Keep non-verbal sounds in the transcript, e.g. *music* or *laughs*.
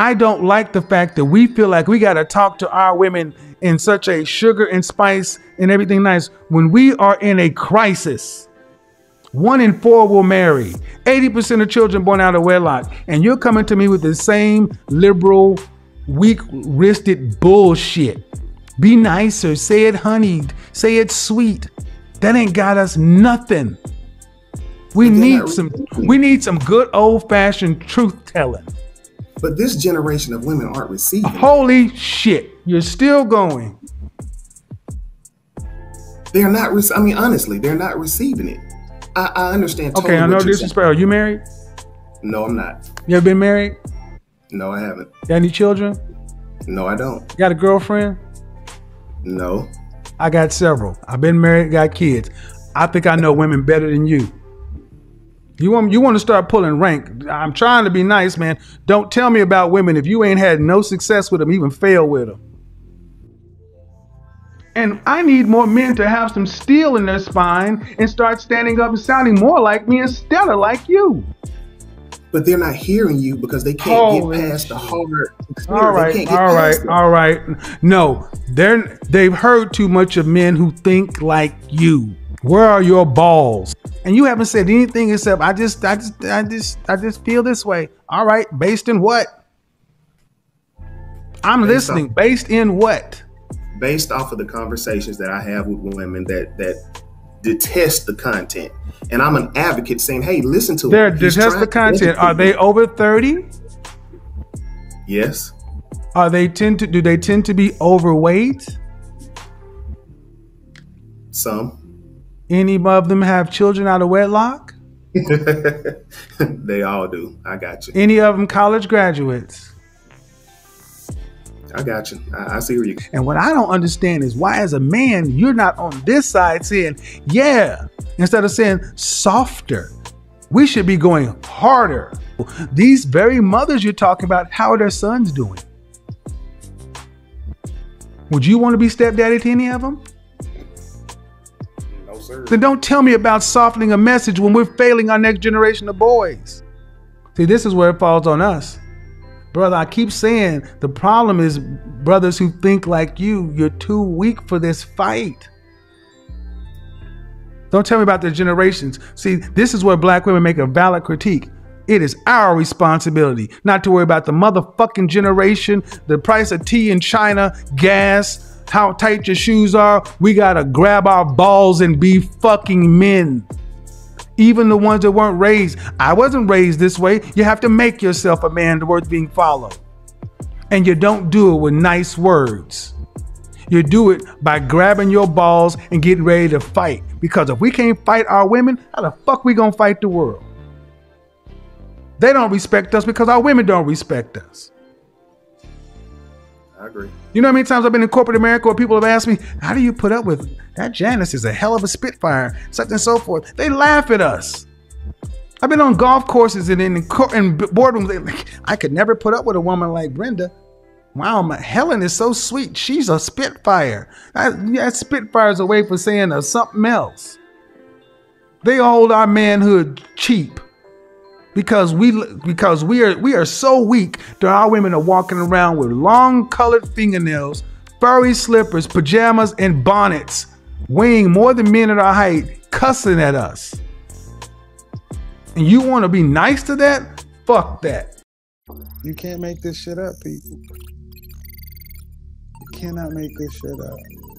I don't like the fact that we feel like we got to talk to our women in such a sugar and spice and everything nice when we are in a crisis. One in four will marry. 80% of children born out of wedlock. And you're coming to me with the same liberal, weak wristed bullshit. Be nicer. Say it honeyed. Say it sweet. That ain't got us nothing. We need some we need some good old fashioned truth telling. But this generation of women aren't receiving. Holy it. shit. You're still going. They're not, re- I mean, honestly, they're not receiving it. I, I understand. Totally okay, I know disrespect. Are you married? No, I'm not. You ever been married? No, I haven't. Got any children? No, I don't. got a girlfriend? No. I got several. I've been married, got kids. I think I know women better than you. You want you want to start pulling rank. I'm trying to be nice, man. Don't tell me about women if you ain't had no success with them, even fail with them. And I need more men to have some steel in their spine and start standing up and sounding more like me instead of like you. But they're not hearing you because they can't Holy get past the hard. All right, all right, all right. No, they're they've heard too much of men who think like you. Where are your balls? And you haven't said anything except I just I just I just I just feel this way. All right, based in what? I'm based listening. Off, based in what? Based off of the conversations that I have with women that that detest the content. And I'm an advocate saying, hey, listen to They detest the content. Are they over 30? Yes. Are they tend to do they tend to be overweight? Some. Any of them have children out of wedlock? *laughs* they all do. I got you. Any of them college graduates? I got you. I, I see where you. And what I don't understand is why, as a man, you're not on this side saying, "Yeah," instead of saying softer. We should be going harder. These very mothers you're talking about, how are their sons doing? Would you want to be stepdaddy to any of them? Sir. Then don't tell me about softening a message when we're failing our next generation of boys. See, this is where it falls on us. Brother, I keep saying the problem is brothers who think like you, you're too weak for this fight. Don't tell me about the generations. See, this is where black women make a valid critique. It is our responsibility not to worry about the motherfucking generation, the price of tea in China, gas, how tight your shoes are, we gotta grab our balls and be fucking men. Even the ones that weren't raised. I wasn't raised this way. You have to make yourself a man worth being followed. And you don't do it with nice words. You do it by grabbing your balls and getting ready to fight. Because if we can't fight our women, how the fuck we gonna fight the world? They don't respect us because our women don't respect us. Agree. You know how many times I've been in corporate America where people have asked me, how do you put up with that Janice is a hell of a spitfire, such and so forth. They laugh at us. I've been on golf courses and in, in boardrooms. Like, I could never put up with a woman like Brenda. Wow, my, Helen is so sweet. She's a spitfire. That, spitfire is a way for saying something else. They hold our manhood cheap because we because we are we are so weak that our women are walking around with long colored fingernails, furry slippers, pajamas, and bonnets, weighing more than men at our height, cussing at us. And you want to be nice to that? Fuck that. You can't make this shit up, people. You cannot make this shit up.